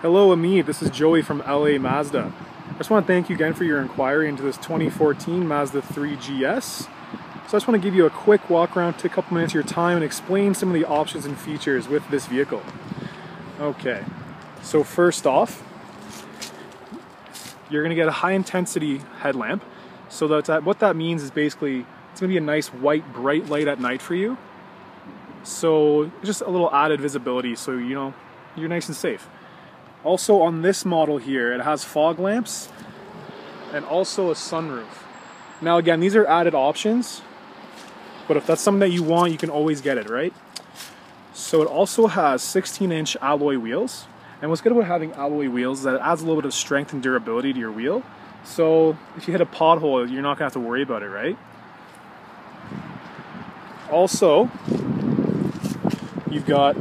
Hello Amit, this is Joey from LA Mazda. I just want to thank you again for your inquiry into this 2014 Mazda 3 GS. So I just want to give you a quick walk around, take a couple minutes of your time and explain some of the options and features with this vehicle. Okay, so first off, you're going to get a high intensity headlamp. So that, what that means is basically it's going to be a nice white bright light at night for you. So just a little added visibility so you know you're nice and safe. Also on this model here, it has fog lamps and also a sunroof. Now again, these are added options, but if that's something that you want, you can always get it, right? So it also has 16 inch alloy wheels. And what's good about having alloy wheels is that it adds a little bit of strength and durability to your wheel. So if you hit a pothole, you're not gonna have to worry about it, right? Also, you've got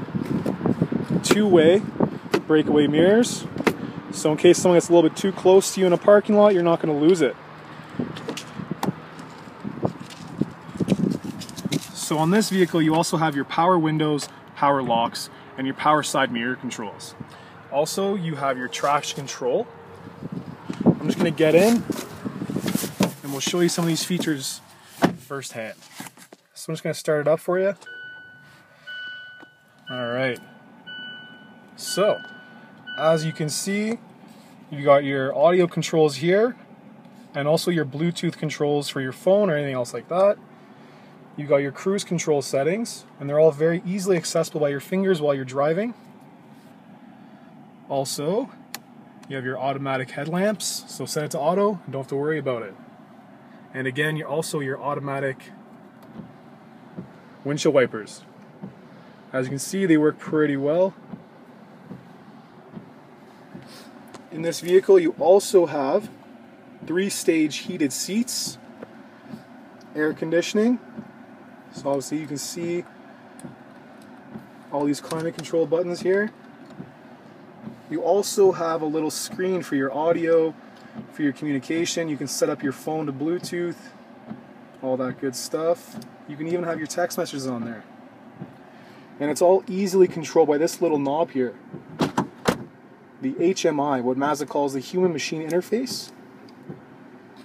two-way breakaway mirrors. So in case someone gets a little bit too close to you in a parking lot, you're not going to lose it. So on this vehicle, you also have your power windows, power locks, and your power side mirror controls. Also, you have your traction control. I'm just going to get in and we'll show you some of these features firsthand. So I'm just going to start it up for you. All right. So, as you can see, you've got your audio controls here and also your Bluetooth controls for your phone or anything else like that. You've got your cruise control settings and they're all very easily accessible by your fingers while you're driving. Also, you have your automatic headlamps, so set it to auto and don't have to worry about it. And again, you're also your automatic windshield wipers. As you can see, they work pretty well. In this vehicle, you also have three-stage heated seats, air conditioning. So obviously you can see all these climate control buttons here. You also have a little screen for your audio, for your communication. You can set up your phone to Bluetooth, all that good stuff. You can even have your text messages on there. And it's all easily controlled by this little knob here the HMI, what Mazda calls the human machine interface.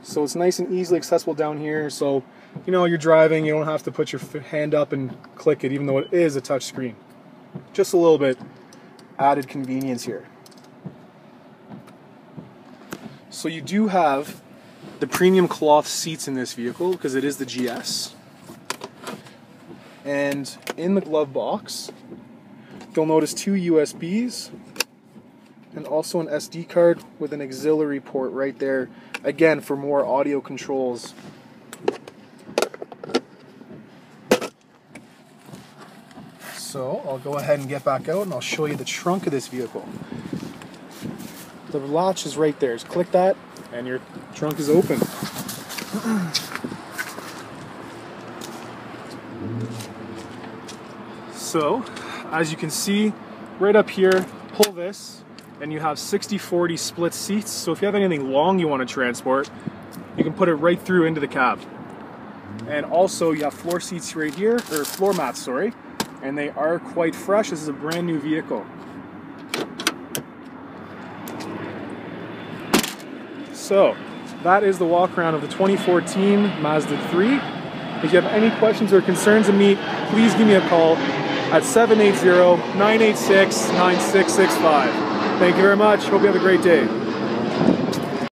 So it's nice and easily accessible down here. So, you know, you're driving, you don't have to put your hand up and click it, even though it is a touch screen. Just a little bit added convenience here. So you do have the premium cloth seats in this vehicle because it is the GS. And in the glove box, you'll notice two USBs and also an SD card with an auxiliary port right there again for more audio controls. So I'll go ahead and get back out and I'll show you the trunk of this vehicle. The latch is right there. Just click that and your trunk is open. So as you can see right up here pull this and you have 60-40 split seats. So if you have anything long you want to transport, you can put it right through into the cab. And also you have floor seats right here, or floor mats, sorry, and they are quite fresh. This is a brand new vehicle. So that is the walk around of the 2014 Mazda 3. If you have any questions or concerns of me, please give me a call at 780 986 9665. Thank you very much. Hope you have a great day.